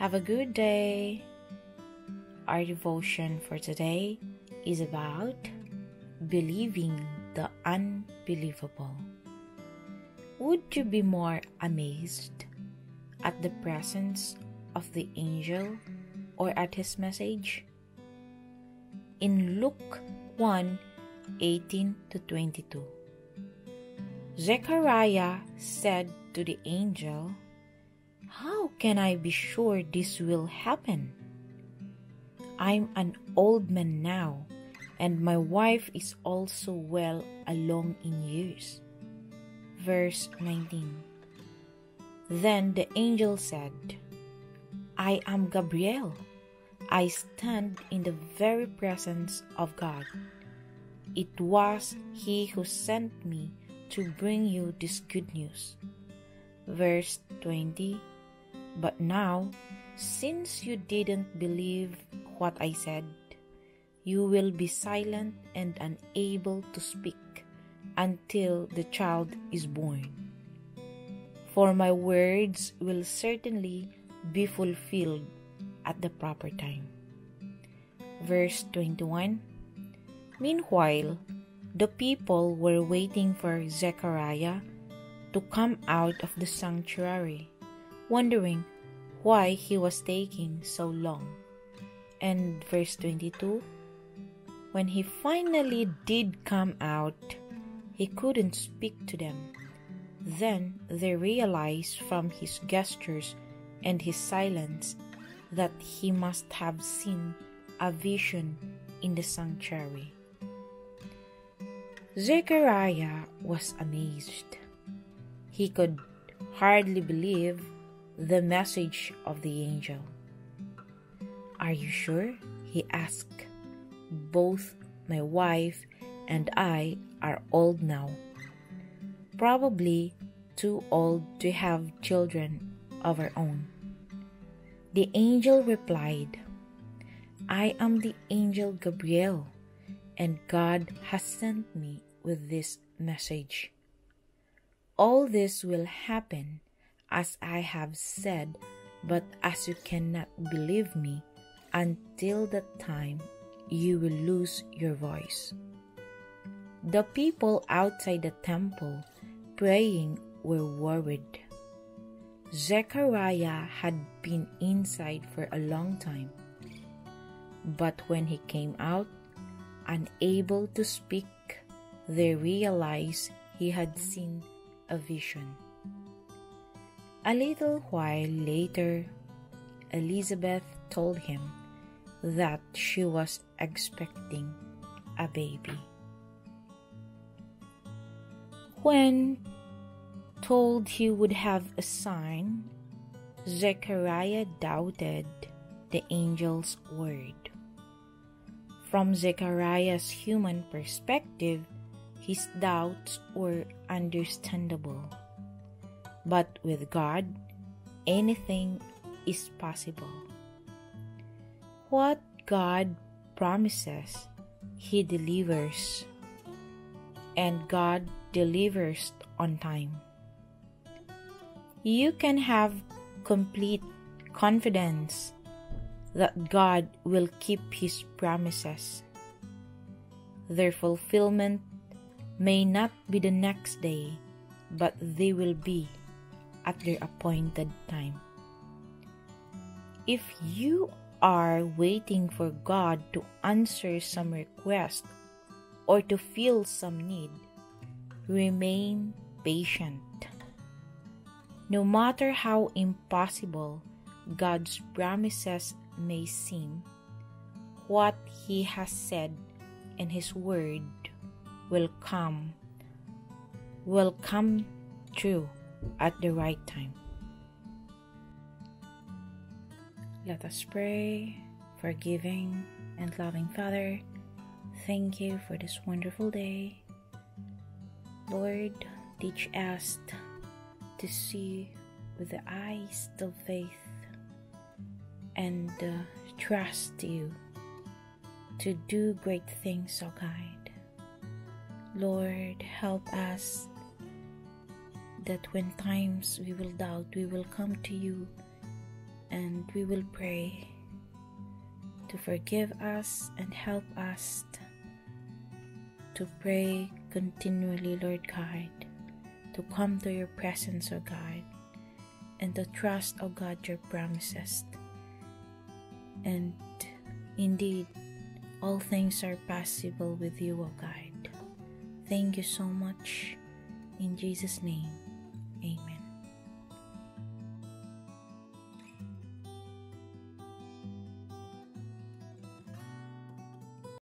Have a good day. Our devotion for today is about believing the unbelievable. Would you be more amazed at the presence of the angel or at his message? In Luke 1 18 to 22, Zechariah said to the angel, How can I be sure this will happen? I'm an old man now, and my wife is also well along in years. Verse 19 Then the angel said, I am Gabriel. I stand in the very presence of God. It was He who sent me to bring you this good news. Verse 20 But now, since you didn't believe what I said, you will be silent and unable to speak until the child is born. For my words will certainly be fulfilled at the proper time. Verse 21 Meanwhile, the people were waiting for Zechariah to come out of the sanctuary, wondering why he was taking so long. And verse 22 When he finally did come out, he couldn't speak to them. Then they realized from his gestures and his silence that he must have seen a vision in the sanctuary. Zechariah was amazed. He could hardly believe the message of the angel. Are you sure? he asked. Both my wife and I are old now. Probably too old to have children of our own. The angel replied, I am the angel Gabriel, and God has sent me with this message. All this will happen as I have said, but as you cannot believe me, until that time you will lose your voice. The people outside the temple praying were worried. Zechariah had been inside for a long time, but when he came out, unable to speak, they realized he had seen a vision. A little while later, Elizabeth told him that she was expecting a baby. When told he would have a sign, Zechariah doubted the angel's word. From Zechariah's human perspective, his doubts were understandable. But with God, anything is possible. What God promises, He delivers. And God delivers on time. You can have complete confidence that God will keep His promises. Their fulfillment may not be the next day, but they will be at their appointed time. If you are waiting for God to answer some request or to fill some need, remain patient. No matter how impossible God's promises may seem, what He has said in His Word will come, will come true at the right time. Let us pray, forgiving and loving Father. Thank you for this wonderful day. Lord, teach us to see with the eyes of faith and uh, trust you to do great things, O oh God. Lord, help us that when times we will doubt, we will come to you And we will pray to forgive us and help us to pray continually, Lord God, to come to your presence, O God, and to trust, O God, your promises. And indeed, all things are possible with you, O God. Thank you so much. In Jesus' name, amen.